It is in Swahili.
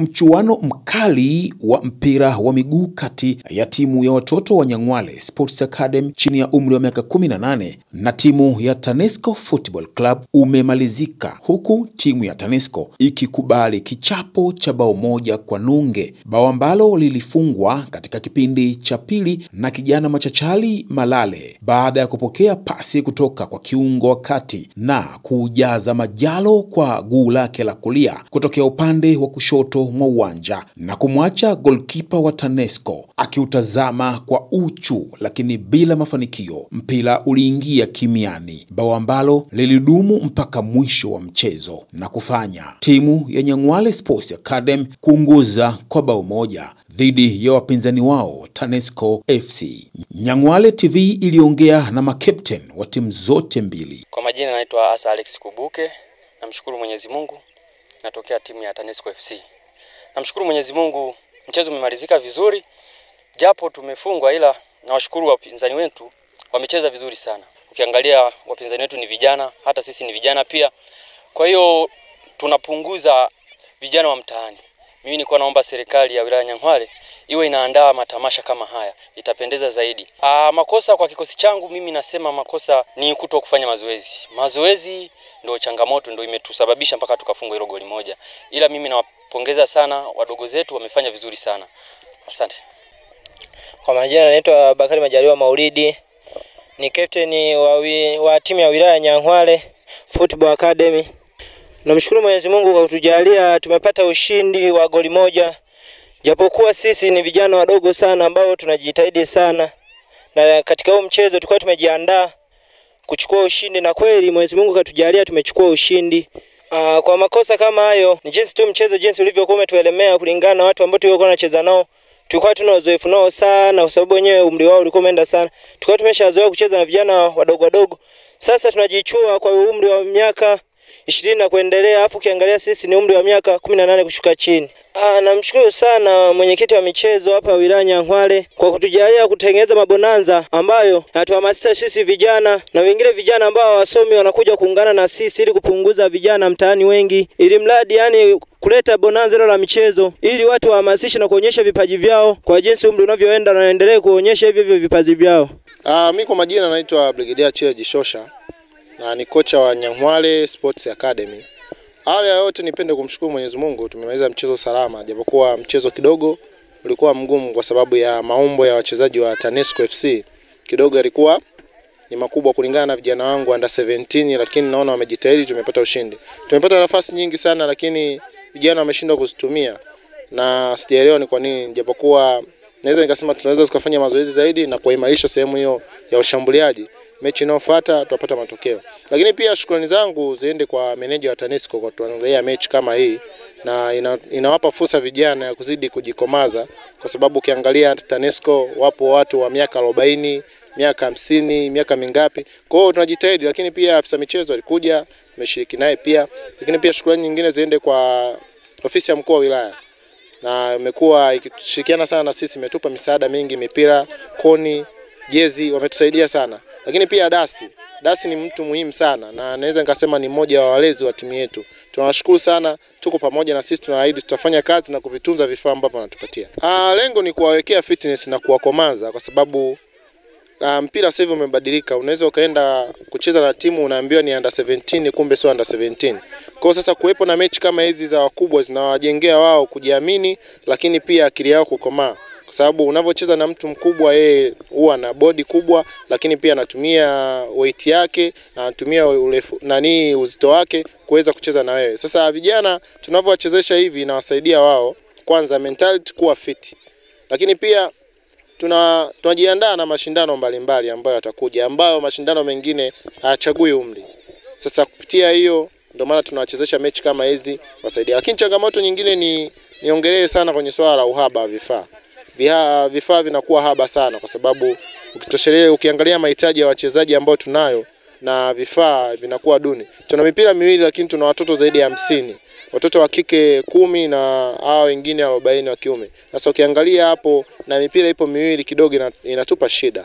Mchuano mkali wa mpira wa miguu kati ya timu ya watoto wa nyangwale Sports Academy chini ya umri wa miaka 18 na timu ya TANESCO Football Club umemalizika huku timu ya TANESCO ikikubali kichapo cha bao moja kwa nunge, bao ambalo lilifungwa katika kipindi cha pili na kijana machachali Malale baada ya kupokea pasi kutoka kwa kiungo wa kati na kujaza majalo kwa guu lake la kulia kutokea upande wa kushoto mwa uwanja na kumwacha golkipa wa TANESCO akiutazama kwa uchu, lakini bila mafanikio. Mpira uliingia kimiani, bao ambalo lilidumu mpaka mwisho wa mchezo na kufanya timu ya nyang'wale Sports Academy kuunguza kwa bao moja dhidi ya wapinzani wao TANESCO FC. nyang'wale TV iliongea na makapten wa timu zote mbili. Kwa majina naitwa Asa Alex Kubuke. Namshukuru Mwenyezi Mungu, natokea timu ya TANESCO FC. Namshukuru Mwenyezi Mungu, mchezo umemalizika vizuri, japo tumefungwa, ila nawashukuru wapinzani wetu, wamecheza vizuri sana. Ukiangalia wapinzani wetu ni vijana, hata sisi ni vijana pia, kwa hiyo tunapunguza vijana wa mtaani. Mimi nilikuwa naomba serikali ya wilaya Nyang'hwale iwe inaandaa matamasha kama haya, itapendeza zaidi. Aa, makosa kwa kikosi changu, mimi nasema makosa ni kuto kufanya mazoezi. Mazoezi ndio changamoto, ndio imetusababisha mpaka tukafungwa hilo goli moja, ila mimi nawapongeza sana wadogo zetu, wamefanya vizuri sana. Asante. Kwa majina naitwa Bakari Majaliwa Maulidi, ni captain wa, wa timu ya wilaya ya Nyang'hwale Football Academy. Namshukuru Mwenyezi Mungu kwa kutujalia tumepata ushindi wa goli moja, japokuwa sisi ni vijana wadogo sana ambao tunajitahidi sana, na katika huu mchezo tulikuwa tumejiandaa kuchukua ushindi, na kweli Mwenyezi Mungu katujalia tumechukua ushindi. Aa, kwa makosa kama hayo ni jinsi tu mchezo jinsi ulivyokuwa umetuelemea kulingana na watu ambao tulikuwa tunacheza nao tulikuwa tuna uzoefu nao sana, kwa sababu wenyewe umri wao ulikuwa umeenda sana. Tulikuwa tumeshazoea kucheza na vijana wadogo wadogo, sasa tunajichua kwa umri wa miaka ishirini na kuendelea, afu ukiangalia sisi ni umri wa miaka kumi na nane kushuka chini. Ah, namshukuru sana mwenyekiti wa michezo hapa wilaya Nyang'hwale kwa kutujalia kutengeneza mabonanza ambayo yatuhamasisha sisi vijana na wengine vijana ambao wasomi wanakuja kuungana na sisi ili kupunguza vijana mtaani wengi, ili mradi yani kuleta bonanza hilo la michezo ili watu wahamasishe na kuonyesha vipaji vyao kwa jinsi umri unavyoenda na waendelee kuonyesha hivyo hivyo vipaji vyao. Ah, mi kwa majina naitwa Brigedia Cheji Jishosha na ni kocha wa nyangwale Sports Academy. Awali ya yote nipende kumshukuru Mwenyezi Mungu tumemaliza mchezo salama, japokuwa mchezo kidogo ulikuwa mgumu kwa sababu ya maumbo ya wachezaji wa TANESCO FC kidogo yalikuwa ni makubwa kulingana na vijana wangu under 17, lakini naona wamejitahidi, tumepata ushindi. Tumepata nafasi nyingi sana, lakini vijana wameshindwa kuzitumia na sijaelewa ni kwa nini, japokuwa naweza nikasema tunaweza tukafanya mazoezi zaidi na kuimarisha sehemu hiyo ya ushambuliaji. Mechi inayofuata tutapata matokeo. Lakini pia shukrani zangu ziende kwa meneja wa TANESCO kwa kutuandalia mechi kama hii na ina, inawapa fursa vijana ya kuzidi kujikomaza, kwa sababu ukiangalia TANESCO wapo watu wa miaka 40 miaka hamsini miaka mingapi. Kwa hiyo tunajitahidi, lakini pia afisa michezo alikuja, tumeshiriki naye pia. Lakini pia shukrani nyingine ziende kwa ofisi ya mkuu wa wilaya na imekuwa ikishirikiana sana na sisi, imetupa misaada mingi, mipira, koni, jezi, wametusaidia sana. Lakini pia Dasi, Dasi ni mtu muhimu sana na naweza nikasema ni mmoja wa walezi wa timu yetu. Tunawashukuru sana, tuko pamoja na sisi, tunaahidi tutafanya kazi na kuvitunza vifaa ambavyo wanatupatia. Ah, lengo ni kuwawekea fitness na kuwakomaza kwa sababu Uh, mpira sasa hivi umebadilika. Unaweza ukaenda kucheza na timu unaambiwa ni under 17 kumbe sio under 17. Kwa sasa kuwepo na mechi kama hizi za wakubwa zinawajengea wao kujiamini, lakini pia akili yao kukomaa, kwa sababu unavyocheza na mtu mkubwa, yeye huwa na bodi kubwa, lakini pia anatumia weight yake, anatumia urefu nani, uzito wake kuweza kucheza na wewe. Sasa vijana tunavyowachezesha hivi inawasaidia wao kwanza mentality kuwa fit, lakini pia tuna tunajiandaa na mashindano mbalimbali mbali ambayo yatakuja, ambayo mashindano mengine hayachagui umri. Sasa kupitia hiyo ndio maana tunawachezesha mechi kama hizi wasaidia, lakini changamoto nyingine ni niongelee sana kwenye swala la uhaba wa vifaa. Vifaa vinakuwa haba sana, kwa sababu ukitoshelea, ukiangalia mahitaji ya wachezaji ambao tunayo na vifaa vinakuwa duni. Tuna mipira miwili lakini tuna watoto zaidi ya hamsini watoto wa kike kumi na hao wengine arobaini wa kiume. Sasa ukiangalia hapo na mipira ipo miwili kidogo inatupa shida.